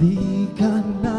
你看那